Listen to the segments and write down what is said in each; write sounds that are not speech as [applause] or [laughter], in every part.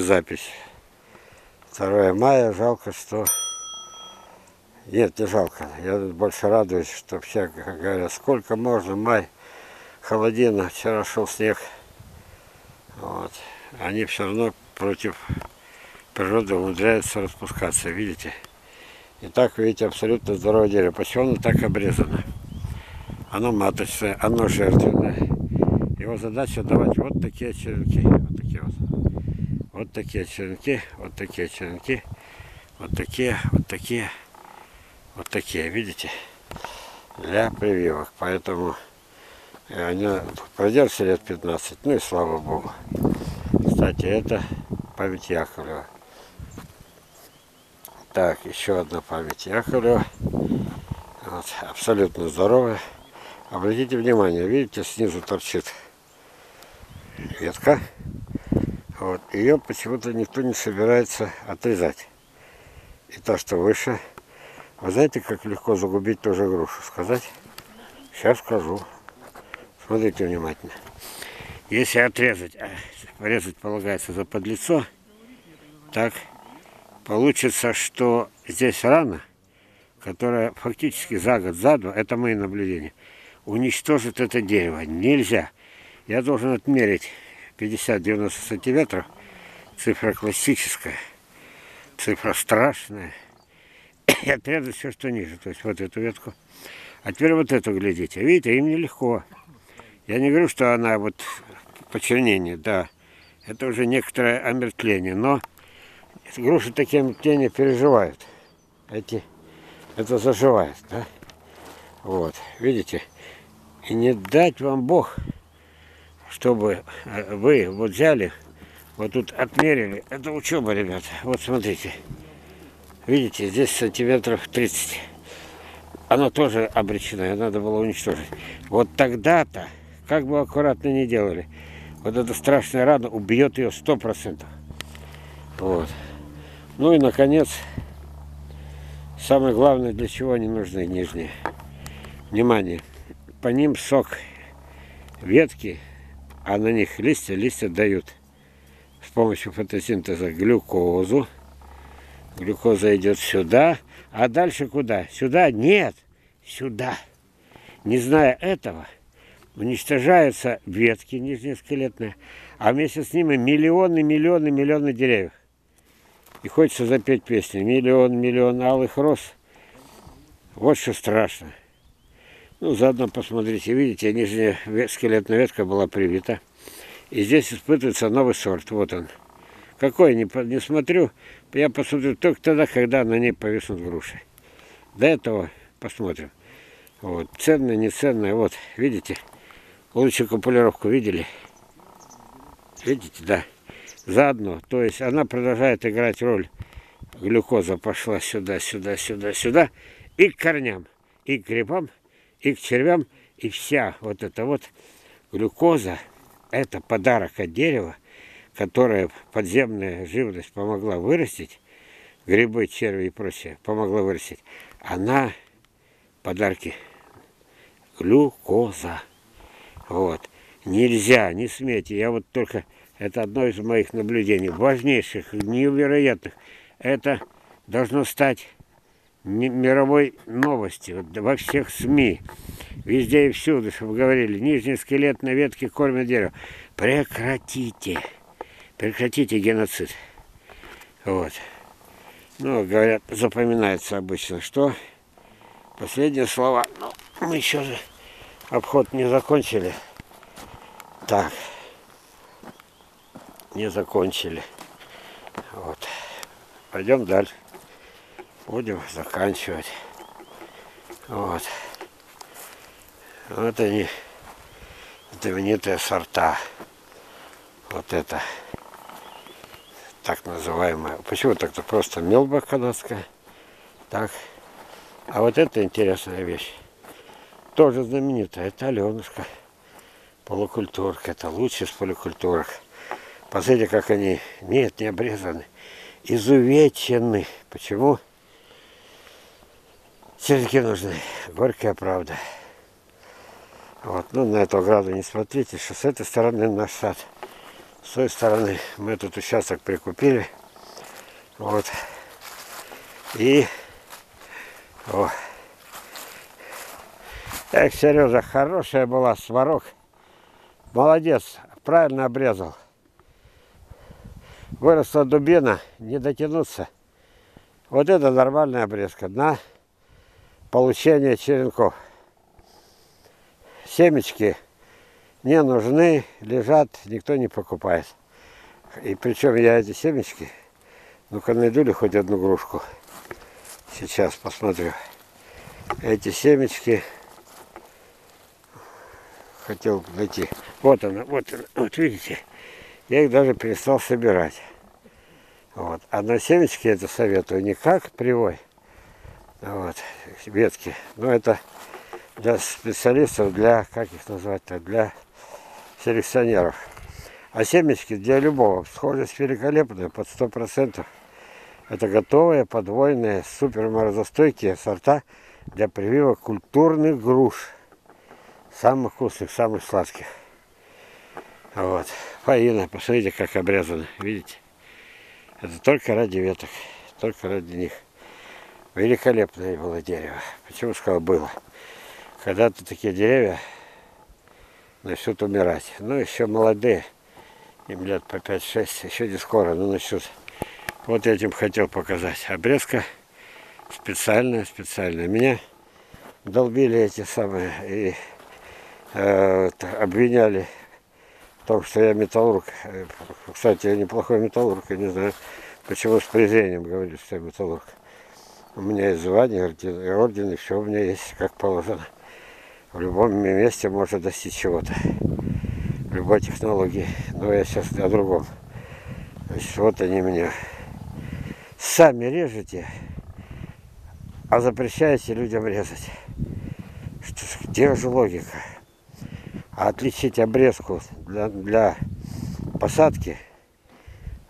новая запись. 2 мая, жалко, что... Нет, не жалко. Я больше радуюсь, что все говорят, сколько можно, май, холодина, вчера шел снег. Вот. Они все равно против природы умудряются распускаться, видите? И так, видите, абсолютно здоровое дерево. Почему оно так обрезано? Оно маточное, оно жертвенное. Его задача давать вот такие черенки. Вот такие вот. Вот такие черенки, вот такие черенки, вот такие, вот такие, вот такие, видите? Для прививок. Поэтому они продержатся лет 15, ну и слава богу. Кстати, это память Яковлева. Так, еще одна память Яковлева. Вот, абсолютно здоровая. Обратите внимание, видите, снизу торчит ветка. Вот, ее почему-то никто не собирается отрезать. И то, что выше. Вы знаете, как легко загубить тоже грушу? Сказать? Сейчас скажу. Смотрите внимательно. Если отрезать, а, порезать полагается за подлицо, так Получится, что здесь рана, которая фактически за год, за два, это мои наблюдения, уничтожит это дерево. Нельзя. Я должен отмерить 50-90 сантиметров. Цифра классическая. Цифра страшная. [coughs] И отрезать все, что ниже. То есть вот эту ветку. А теперь вот эту глядите. Видите, им нелегко. Я не говорю, что она вот почернение, да. Это уже некоторое омертвление. Но груши такие тени переживают. Эти, это заживает, да? Вот, видите? И не дать вам Бог, чтобы э, вы вот взяли, вот тут отмерили. Это учеба, ребята. Вот смотрите. Видите, здесь сантиметров 30. Она тоже обречена, надо было уничтожить. Вот тогда-то, как бы аккуратно не делали, вот эта страшная рана убьет ее сто процентов. Вот. Ну и, наконец, самое главное, для чего они нужны, нижние. Внимание, по ним сок ветки, а на них листья, листья дают с помощью фотосинтеза глюкозу. Глюкоза идет сюда, а дальше куда? Сюда? Нет, сюда. Не зная этого, уничтожаются ветки нижнескелетные, а вместе с ними миллионы, миллионы, миллионы деревьев. И хочется запеть песни. Миллион, миллион алых роз. Вот что страшно. Ну, заодно посмотрите, видите, нижняя скелетная ветка была привита. И здесь испытывается новый сорт. Вот он. Какой, не, не смотрю. Я посмотрю только тогда, когда на ней повиснут груши. До этого посмотрим. Вот. Ценная, не. Вот, видите? Лучше купулировку видели? Видите, да заодно. То есть она продолжает играть роль. Глюкоза пошла сюда, сюда, сюда, сюда. И к корням, и к грибам, и к червям. И вся вот эта вот глюкоза, это подарок от дерева, которое подземная живность помогла вырастить, грибы, черви и прочее, помогла вырастить. Она подарки глюкоза. Вот. Нельзя, не смейте. Я вот только это одно из моих наблюдений, важнейших, невероятных. Это должно стать мировой новостью во всех СМИ, везде и всюду, чтобы говорили, нижний скелет на ветке кормят дерево. Прекратите, прекратите геноцид. Вот. Ну, говорят, запоминается обычно, что последние слова. Ну, мы еще же обход не закончили. Так не закончили. Вот. Пойдем дальше. Будем заканчивать. Вот. Вот они, знаменитые сорта. Вот это так называемая. Почему так-то просто мелба канадская? Так. А вот это интересная вещь. Тоже знаменитая. Это Аленушка. Полукультурка. Это лучший из полукультурок. Посмотрите, как они, нет, не обрезаны, изувечены. Почему? Все-таки нужны. Горькая правда. Вот, ну на эту ограду не смотрите, что с этой стороны наш сад. С той стороны мы этот участок прикупили. Вот. И... О. Эх, Сережа, хорошая была сварок. Молодец, правильно обрезал. Выросла дубина, не дотянуться. Вот это нормальная обрезка на получение черенков. Семечки не нужны, лежат, никто не покупает. И причем я эти семечки, ну-ка найду ли хоть одну грушку. Сейчас посмотрю. Эти семечки хотел найти. Вот она, вот она, вот видите. Я их даже перестал собирать. Вот. А на семечки это советую не как привой, вот, ветки, но это для специалистов, для, как их назвать-то, для селекционеров. А семечки для любого, схожесть великолепная, под 100%. Это готовые, подвойные, супер морозостойкие сорта для привива культурных груш. Самых вкусных, самых сладких. Вот. Фаина, посмотрите, как обрезаны. Видите? Это только ради веток. Только ради них. Великолепное было дерево. Почему сказал было? Когда-то такие деревья начнут умирать. Ну, еще молодые. Им лет по 5-6. Еще не скоро, но начнут. Вот этим хотел показать. Обрезка специальная, специальная. Меня долбили эти самые и э, обвиняли в том, что я металлург. Кстати, я неплохой металлург, я не знаю, почему с презрением говорю, что я металлург. У меня есть звание, орден, и орден, и все у меня есть, как положено. В любом месте можно достичь чего-то. Любой технологии. Но я сейчас о другом. Значит, вот они меня сами режете, а запрещаете людям резать. Что, где же логика? А отличить обрезку для, для посадки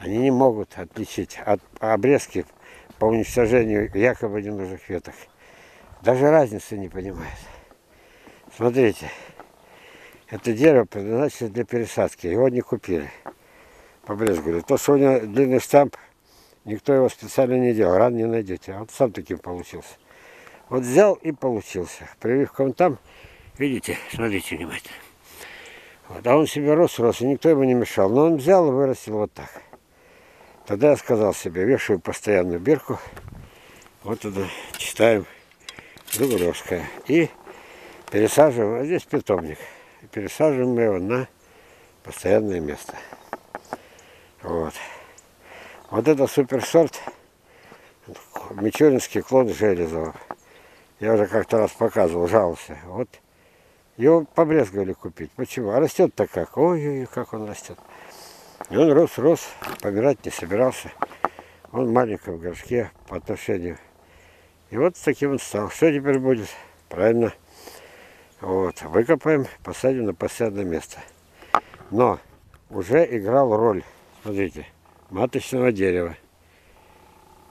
они не могут отличить от обрезки по уничтожению якобы ненужных веток. Даже разницы не понимают. Смотрите, это дерево предназначено для пересадки. Его не купили. Побрезгули. То, что у него длинный штамп, никто его специально не делал. Ран не найдете. А вот сам таким получился. Вот взял и получился. Прививка там, видите, смотрите внимательно. Вот, а он себе рос, рос, и никто ему не мешал. Но он взял и вырастил вот так. Тогда я сказал себе, вешаю постоянную бирку. Вот туда читаем Дугровская. И пересаживаем, а здесь питомник. Пересаживаем его на постоянное место. Вот. Вот это суперсорт. Мичуринский клон Железова. Я уже как-то раз показывал, жаловался. Вот его побрезговали купить. Почему? А растет-то как? Ой-ой-ой, как он растет. И он рос, рос, помирать не собирался. Он маленький в горшке по отношению. И вот таким он стал. Что теперь будет? Правильно. Вот, выкопаем, посадим на постоянное место. Но уже играл роль, смотрите, маточного дерева.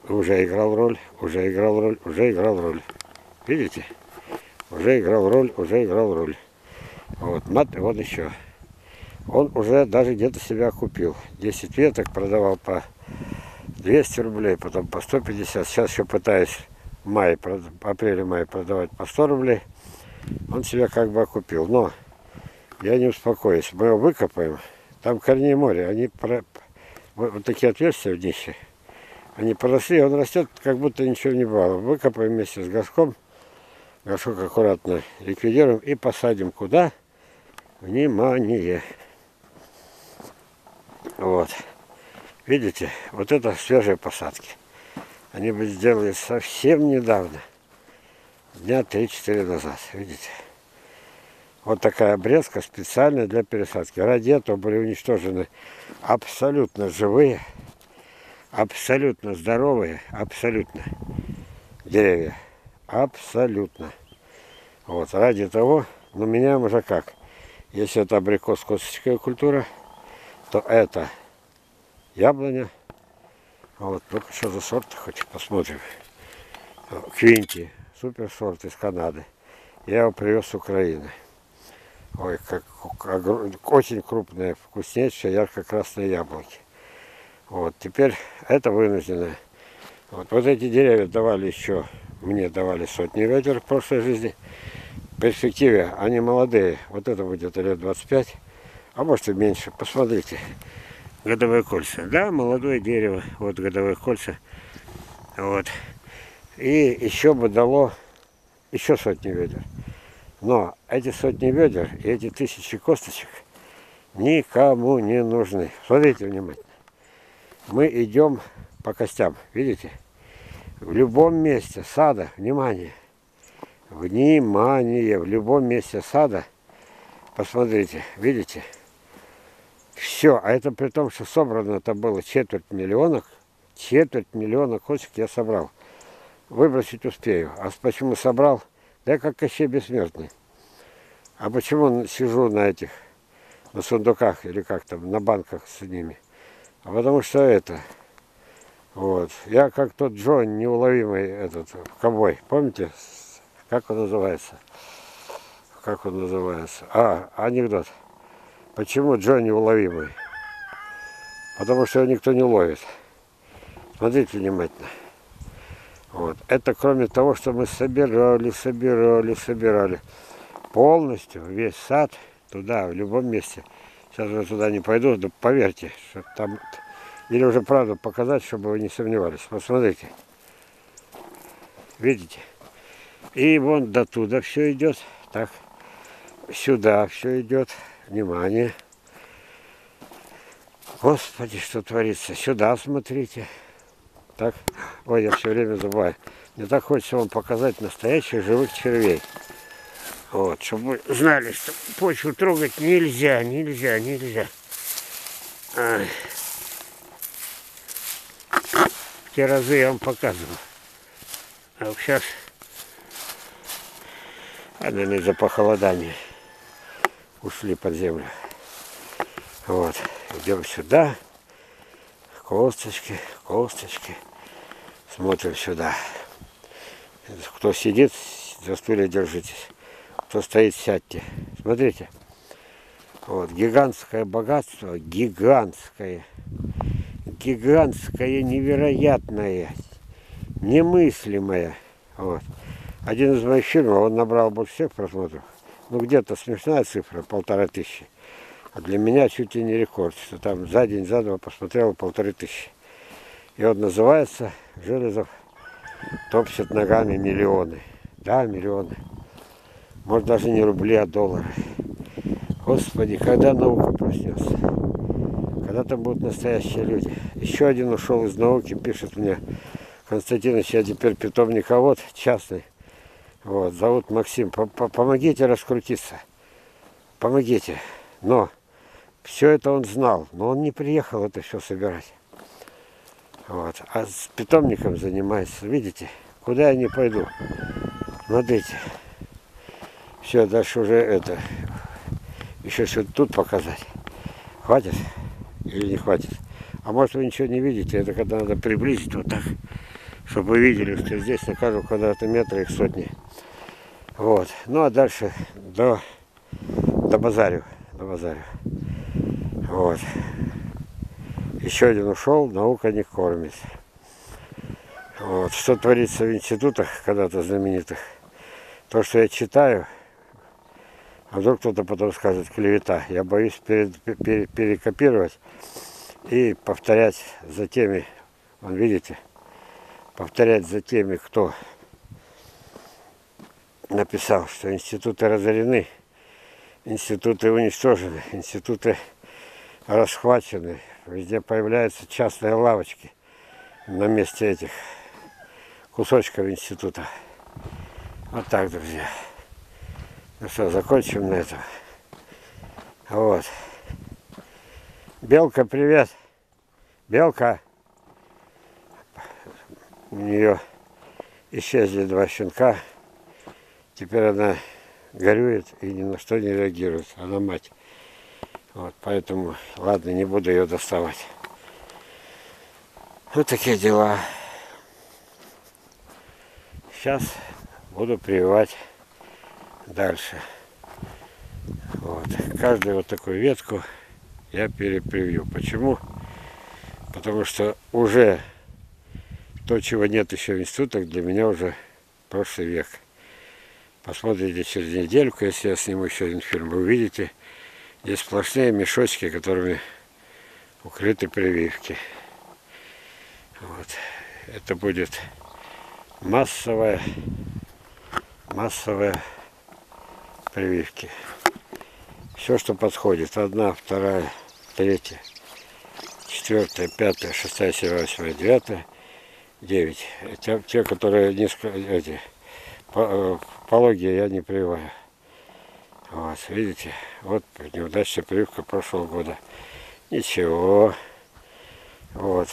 Уже играл роль, уже играл роль, уже играл роль. Видите? уже играл роль, уже играл роль. Вот, мат, вот еще. Он уже даже где-то себя купил. 10 веток продавал по 200 рублей, потом по 150. Сейчас еще пытаюсь в мае, апреле-мае продавать по 100 рублей. Он себя как бы окупил. Но я не успокоюсь. Мы его выкопаем. Там корней море. Они про... вот такие отверстия в днище. Они поросли, он растет, как будто ничего не было. Выкопаем вместе с горшком горшок аккуратно ликвидируем и посадим куда? Внимание! Вот. Видите, вот это свежие посадки. Они бы сделали совсем недавно. Дня 3-4 назад. Видите? Вот такая обрезка специальная для пересадки. Ради этого были уничтожены абсолютно живые, абсолютно здоровые, абсолютно деревья. Абсолютно. Вот, ради того, но меняем уже как. Если это абрикос-косточная культура, то это яблоня. Вот, только что за сорт, хоть посмотрим. Квинти, супер сорт из Канады. Я его привез с Украины. Ой, как очень крупные, вкуснейшие ярко-красные яблоки. Вот, теперь это вынуждено. Вот, вот эти деревья давали еще, мне давали сотни ведер в прошлой жизни. В перспективе они молодые, вот это будет лет 25, а может и меньше. Посмотрите, годовые кольца. Да, молодое дерево, вот годовые кольца. Вот. И еще бы дало еще сотни ведер. Но эти сотни ведер и эти тысячи косточек никому не нужны. Смотрите внимательно. Мы идем по костям, видите? В любом месте сада, внимание, внимание, в любом месте сада, посмотрите, видите? Все, а это при том, что собрано это было четверть миллиона, четверть миллиона косточек я собрал. Выбросить успею. А почему собрал? Да как Кощей Бессмертный. А почему сижу на этих, на сундуках или как там, на банках с ними? А потому что это, вот, я как тот Джо, неуловимый этот, ковбой, помните, как он называется? Как он называется? А, анекдот. Почему Джо неуловимый? Потому что его никто не ловит. Смотрите внимательно. Вот. Это кроме того, что мы собирали, собирали, собирали. Полностью весь сад туда, в любом месте. Сейчас я туда не пойду, да поверьте, что там... Или уже правду показать, чтобы вы не сомневались. Посмотрите. Видите? И вон до туда все идет. Так. Сюда все идет. Внимание. Господи, что творится. Сюда смотрите. Так. Ой, я все время забываю. Мне так хочется вам показать настоящих живых червей. Вот, чтобы вы знали, что почву трогать нельзя, нельзя, нельзя. Ай. Те разы я вам показывал. А вот сейчас, наверное, из-за похолодания ушли под землю. Вот, идем сюда, косточки, косточки, смотрим сюда. Кто сидит, за стулья держитесь. Кто стоит, сядьте. Смотрите. Вот, гигантское богатство, гигантское, гигантское, невероятное, немыслимое. Вот. Один из моих фильмов, он набрал больше всех просмотров. Ну, где-то смешная цифра, полтора тысячи. А для меня чуть ли не рекорд, что там за день, за два посмотрел полторы тысячи. И он называется Железов топчет ногами миллионы. Да, миллионы. Может даже не рубли, а доллары. Господи, когда наука проснется? Когда там будут настоящие люди? Еще один ушел из науки, пишет мне Константинович, я теперь питомниковод частный. Вот, зовут Максим. Помогите раскрутиться. Помогите. Но все это он знал, но он не приехал это все собирать. Вот. А с питомником занимается, видите? Куда я не пойду? Смотрите. Все, дальше уже это. Еще что тут показать. Хватит или не хватит? А может вы ничего не видите? Это когда надо приблизить вот так, чтобы вы видели, что здесь на каждом квадратном метре их сотни. Вот. Ну а дальше до, до базарю. До базарю. Вот. Еще один ушел, наука не кормит. Вот. Что творится в институтах когда-то знаменитых? То, что я читаю, а вдруг кто-то потом скажет клевета. Я боюсь перед, пере, перекопировать и повторять за теми, вон видите, повторять за теми, кто написал, что институты разорены, институты уничтожены, институты расхвачены, везде появляются частные лавочки на месте этих кусочков института. Вот так, друзья. Ну что, закончим на этом. Вот. Белка, привет. Белка. У нее исчезли два щенка. Теперь она горюет и ни на что не реагирует. Она мать. Вот, поэтому, ладно, не буду ее доставать. Вот такие дела. Сейчас буду прививать дальше. Вот. Каждую вот такую ветку я перепривью. Почему? Потому что уже то, чего нет еще в институтах, для меня уже прошлый век. Посмотрите через недельку, если я сниму еще один фильм, вы увидите, здесь сплошные мешочки, которыми укрыты прививки. Вот. Это будет массовая, массовая прививки. Все, что подходит. Одна, вторая, третья, четвертая, пятая, шестая, седьмая, восьмая, девятая, девять. Те, те которые низко, эти, по, пологие я не прививаю. Вот, видите, вот неудачная прививка прошлого года. Ничего. Вот.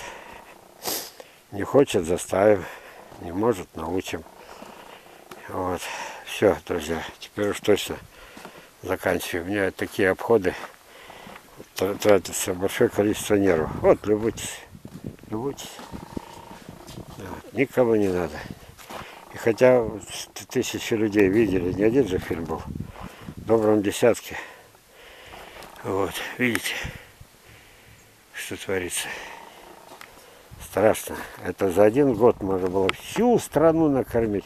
Не хочет, заставим. Не может, научим. Вот. Все, друзья. Теперь уж точно заканчиваю. У меня такие обходы тратится большое количество нервов. Вот, любуйтесь. Любуйтесь. Вот. Никому не надо. Хотя тысячи людей видели, не один же фильм был, в добром десятке. Вот, видите, что творится. Страшно. Это за один год можно было всю страну накормить.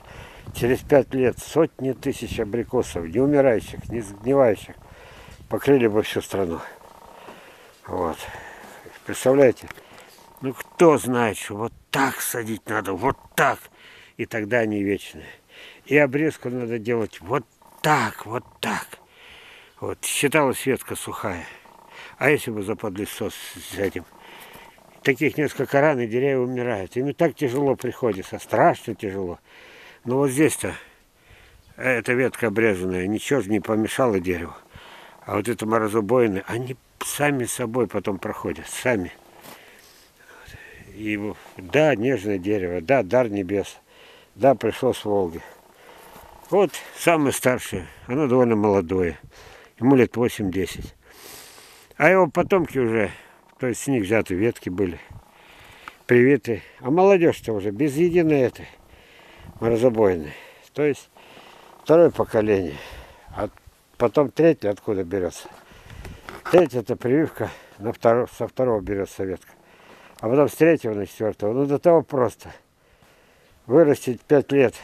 Через пять лет сотни тысяч абрикосов, не умирающих, не сгнивающих, покрыли бы всю страну. Вот. Представляете? Ну кто знает, что вот так садить надо, вот так. И тогда они вечные. И обрезку надо делать вот так, вот так. Вот, считалась ветка сухая. А если бы заподлицо с этим? Таких несколько ран, и деревья умирают. Им и так тяжело приходится, страшно тяжело. Но вот здесь-то эта ветка обрезанная, ничего же не помешало дереву. А вот это морозобоины, они сами собой потом проходят, сами. И да, нежное дерево, да, дар небес, да, пришло с Волги. Вот самое старшее, оно довольно молодое, ему лет 8-10. А его потомки уже, то есть с них взяты ветки были, привиты. А молодежь-то уже без единой этой морозобойный. То есть второе поколение. А потом третье откуда берется. Третье это прививка, на второ, со второго берется ветка. А потом с третьего на четвертого. Ну до того просто. Вырастить пять лет,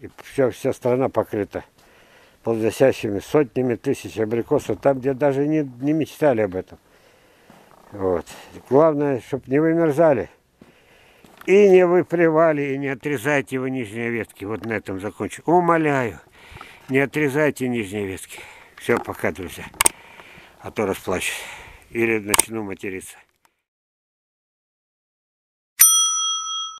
и все, вся страна покрыта плодосящими сотнями тысяч абрикосов, там, где даже не, не мечтали об этом. Вот. Главное, чтобы не вымерзали. И не выпривали, и не отрезайте его нижние ветки. Вот на этом закончу. Умоляю, не отрезайте нижние ветки. Все, пока, друзья. А то расплачусь. Или начну материться.